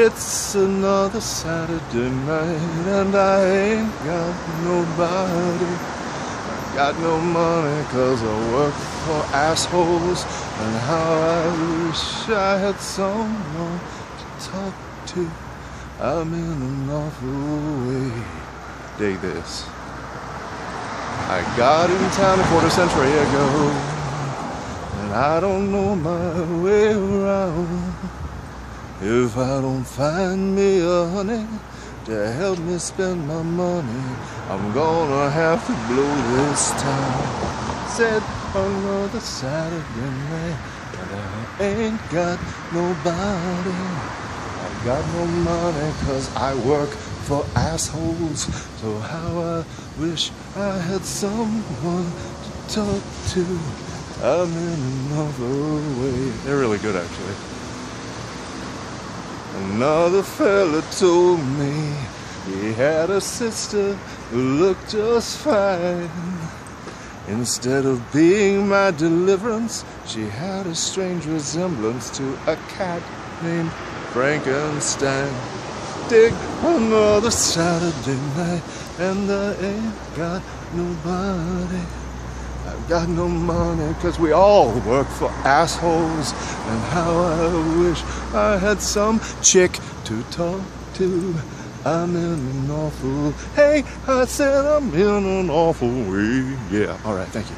It's another Saturday night and I ain't got nobody. I got no money cause I work for assholes. And how I wish I had someone to talk to. I'm in an awful way. Dig this. I got in town a quarter century ago, and I don't know my way around. If I don't find me a honey to help me spend my money, I'm gonna have to blow this town. Said another Saturday night, and I ain't got nobody. I got no money cause I work for assholes. So how I wish I had someone to talk to. I'm in another way. They're really good actually. Another fella told me he had a sister who looked just fine. Instead of being my deliverance, she had a strange resemblance to a cat named Frankenstein. Dig another Saturday night, and I ain't got nobody. I've got no money, cause we all work for assholes. And how I wish I had some chick to talk to. I'm in an awful, hey, I said I'm in an awful way. Yeah, alright, thank you.